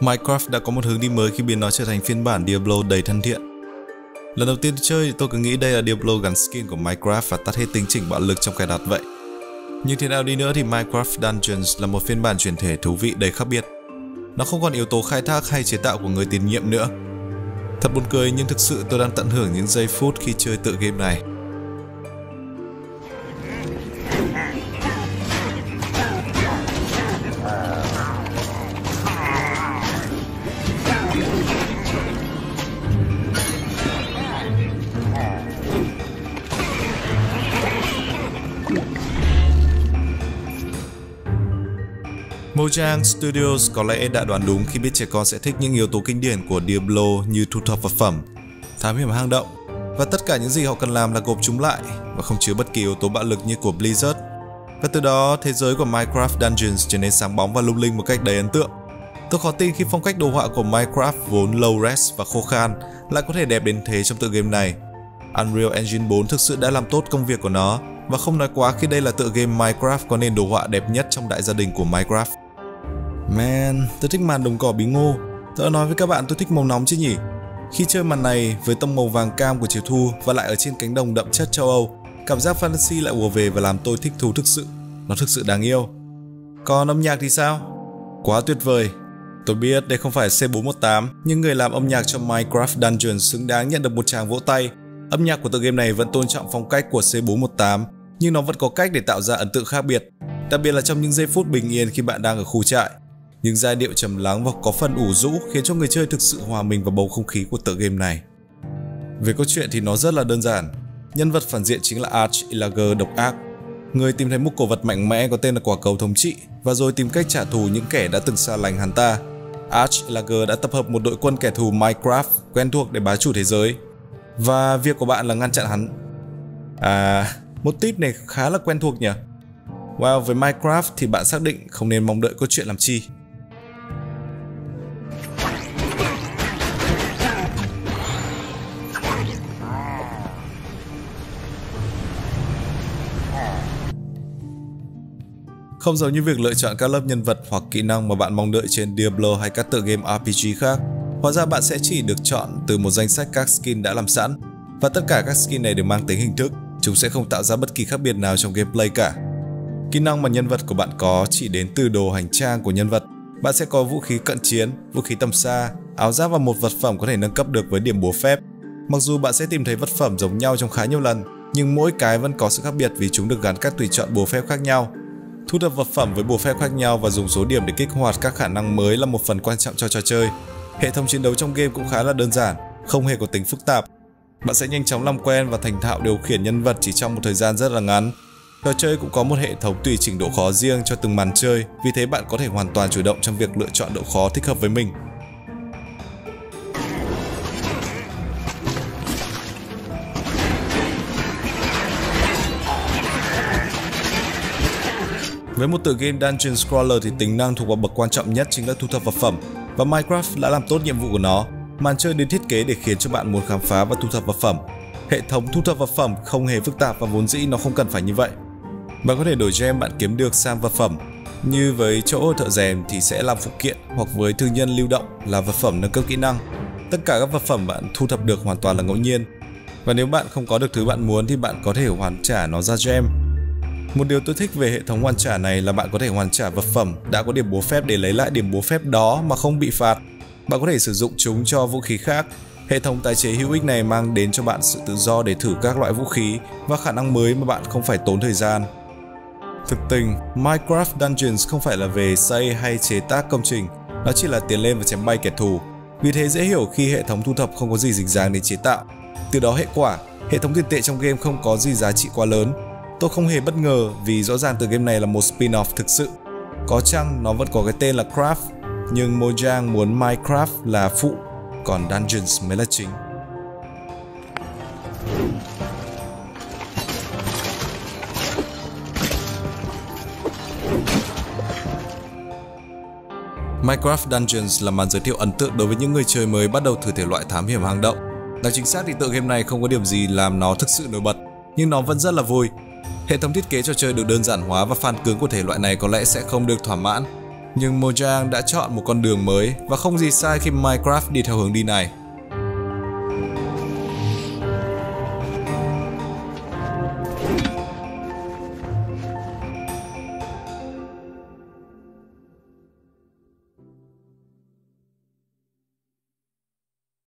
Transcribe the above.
Minecraft đã có một hướng đi mới khi biến nó trở thành phiên bản Diablo đầy thân thiện. Lần đầu tiên chơi, tôi cứ nghĩ đây là Diablo gắn skin của Minecraft và tắt hết tính chỉnh bạo lực trong cài đặt vậy. Nhưng thế nào đi nữa thì Minecraft Dungeons là một phiên bản chuyển thể thú vị đầy khác biệt. Nó không còn yếu tố khai thác hay chế tạo của người tiền nhiệm nữa. Thật buồn cười nhưng thực sự tôi đang tận hưởng những giây phút khi chơi tựa game này. Mojang Studios có lẽ đã đoán đúng khi biết trẻ con sẽ thích những yếu tố kinh điển của Diablo như thu thập vật phẩm, thám hiểm hang động và tất cả những gì họ cần làm là gộp chúng lại và không chứa bất kỳ yếu tố bạo lực như của Blizzard. Và từ đó, thế giới của Minecraft Dungeons trở nên sáng bóng và lung linh một cách đầy ấn tượng. Tôi khó tin khi phong cách đồ họa của Minecraft vốn low res và khô khan lại có thể đẹp đến thế trong tựa game này. Unreal Engine 4 thực sự đã làm tốt công việc của nó và không nói quá khi đây là tựa game Minecraft có nền đồ họa đẹp nhất trong đại gia đình của Minecraft. Man, tôi thích màn đồng cỏ bí ngô. Tôi nói với các bạn tôi thích màu nóng chứ nhỉ? Khi chơi màn này với tông màu vàng cam của chiều thu và lại ở trên cánh đồng đậm chất châu Âu, cảm giác fantasy lại ùa về và làm tôi thích thú thực sự. Nó thực sự đáng yêu. Còn âm nhạc thì sao? Quá tuyệt vời. Tôi biết đây không phải C418, nhưng người làm âm nhạc cho Minecraft Dungeons xứng đáng nhận được một tràng vỗ tay. Âm nhạc của tựa game này vẫn tôn trọng phong cách của C418, nhưng nó vẫn có cách để tạo ra ấn tượng khác biệt, đặc biệt là trong những giây phút bình yên khi bạn đang ở khu trại nhưng giai điệu trầm lắng và có phần ủ rũ khiến cho người chơi thực sự hòa mình vào bầu không khí của tựa game này. Về câu chuyện thì nó rất là đơn giản. Nhân vật phản diện chính là Arch Ilager độc ác. Người tìm thấy một cổ vật mạnh mẽ có tên là quả cầu thống trị và rồi tìm cách trả thù những kẻ đã từng xa lánh hắn ta. Arch Ilager đã tập hợp một đội quân kẻ thù Minecraft quen thuộc để bá chủ thế giới. Và việc của bạn là ngăn chặn hắn. À, một tip này khá là quen thuộc nhỉ? Well, với Minecraft thì bạn xác định không nên mong đợi câu chuyện làm chi. Không giống như việc lựa chọn các lớp nhân vật hoặc kỹ năng mà bạn mong đợi trên Diablo hay các tựa game RPG khác, hóa ra bạn sẽ chỉ được chọn từ một danh sách các skin đã làm sẵn và tất cả các skin này đều mang tính hình thức, chúng sẽ không tạo ra bất kỳ khác biệt nào trong gameplay cả. Kỹ năng mà nhân vật của bạn có chỉ đến từ đồ hành trang của nhân vật. Bạn sẽ có vũ khí cận chiến, vũ khí tầm xa, áo giáp và một vật phẩm có thể nâng cấp được với điểm búa phép. Mặc dù bạn sẽ tìm thấy vật phẩm giống nhau trong khá nhiều lần, nhưng mỗi cái vẫn có sự khác biệt vì chúng được gắn các tùy chọn búa phép khác nhau Thu thập vật phẩm với bùa phép khác nhau và dùng số điểm để kích hoạt các khả năng mới là một phần quan trọng cho trò chơi. Hệ thống chiến đấu trong game cũng khá là đơn giản, không hề có tính phức tạp. Bạn sẽ nhanh chóng làm quen và thành thạo điều khiển nhân vật chỉ trong một thời gian rất là ngắn. Trò chơi cũng có một hệ thống tùy chỉnh độ khó riêng cho từng màn chơi, vì thế bạn có thể hoàn toàn chủ động trong việc lựa chọn độ khó thích hợp với mình. Với một tựa game Dungeon Scroller thì tính năng thuộc vào bậc quan trọng nhất chính là thu thập vật phẩm và Minecraft đã làm tốt nhiệm vụ của nó. Màn chơi được thiết kế để khiến cho bạn muốn khám phá và thu thập vật phẩm. Hệ thống thu thập vật phẩm không hề phức tạp và vốn dĩ nó không cần phải như vậy. Bạn có thể đổi gem bạn kiếm được sang vật phẩm. Như với chỗ thợ rèn thì sẽ làm phụ kiện hoặc với thương nhân lưu động là vật phẩm nâng cấp kỹ năng. Tất cả các vật phẩm bạn thu thập được hoàn toàn là ngẫu nhiên. Và nếu bạn không có được thứ bạn muốn thì bạn có thể hoàn trả nó ra gem một điều tôi thích về hệ thống hoàn trả này là bạn có thể hoàn trả vật phẩm đã có điểm búa phép để lấy lại điểm búa phép đó mà không bị phạt. Bạn có thể sử dụng chúng cho vũ khí khác. Hệ thống tái chế hữu ích này mang đến cho bạn sự tự do để thử các loại vũ khí và khả năng mới mà bạn không phải tốn thời gian. Thực tình, Minecraft Dungeons không phải là về xây hay chế tác công trình, nó chỉ là tiến lên và chém bay kẻ thù. Vì thế dễ hiểu khi hệ thống thu thập không có gì dính dáng để chế tạo. Từ đó hệ quả, hệ thống tiền tệ trong game không có gì giá trị quá lớn Tôi không hề bất ngờ vì rõ ràng từ game này là một spin-off thực sự. Có chăng nó vẫn có cái tên là Craft, nhưng Mojang muốn Minecraft là phụ, còn Dungeons mới là chính. Minecraft Dungeons là màn giới thiệu ấn tượng đối với những người chơi mới bắt đầu thử thể loại thám hiểm hang động. Nói chính xác thì tựa game này không có điểm gì làm nó thực sự nổi bật, nhưng nó vẫn rất là vui Hệ thống thiết kế trò chơi được đơn giản hóa và fan cứng của thể loại này có lẽ sẽ không được thỏa mãn. Nhưng Mojang đã chọn một con đường mới và không gì sai khi Minecraft đi theo hướng đi này.